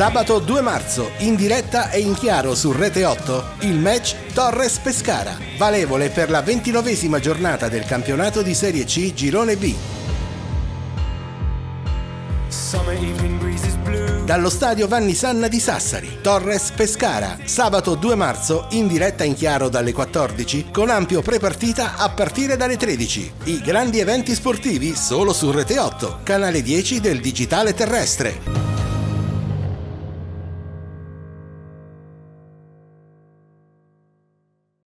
Sabato 2 marzo, in diretta e in chiaro su Rete 8, il match Torres Pescara, valevole per la ventinovesima giornata del campionato di Serie C Girone B. Dallo stadio Vanni Sanna di Sassari, Torres Pescara, sabato 2 marzo, in diretta in chiaro dalle 14, con ampio prepartita a partire dalle 13. I grandi eventi sportivi solo su Rete 8, canale 10 del digitale terrestre.